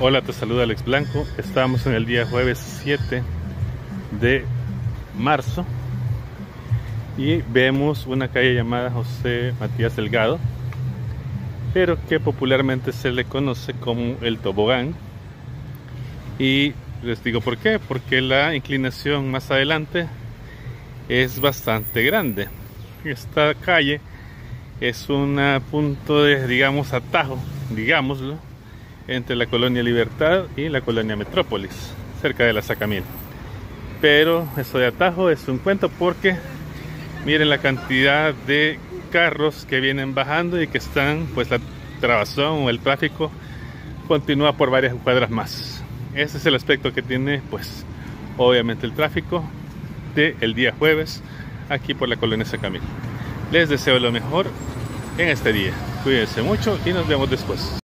Hola, te saluda Alex Blanco. Estamos en el día jueves 7 de marzo y vemos una calle llamada José Matías Delgado, pero que popularmente se le conoce como el tobogán. Y les digo por qué, porque la inclinación más adelante es bastante grande. Esta calle es un punto de, digamos, atajo, digámoslo, entre la colonia Libertad y la colonia Metrópolis, cerca de la Sacamil. Pero eso de atajo es un cuento porque miren la cantidad de carros que vienen bajando y que están, pues la trabazón o el tráfico continúa por varias cuadras más. Ese es el aspecto que tiene, pues, obviamente el tráfico del el día jueves aquí por la colonia Sacamil. Les deseo lo mejor en este día. Cuídense mucho y nos vemos después.